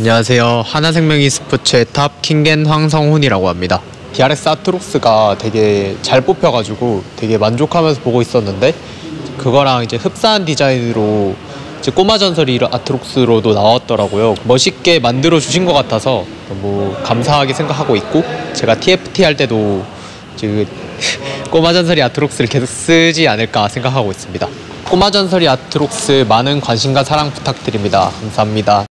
안녕하세요. 한화생명 e스포츠의 탑 킹겐 황성훈이라고 합니다. DRX 아트록스가 되게 잘 뽑혀가지고 되게 만족하면서 보고 있었는데 그거랑 이제 흡사한 디자인으로 이제 꼬마 전설이 아트록스로도 나왔더라고요. 멋있게 만들어 주신 것 같아서 너무 감사하게 생각하고 있고 제가 TFT 할 때도 그 꼬마 전설이 아트록스를 계속 쓰지 않을까 생각하고 있습니다. 꼬마 전설이 아트록스 많은 관심과 사랑 부탁드립니다. 감사합니다.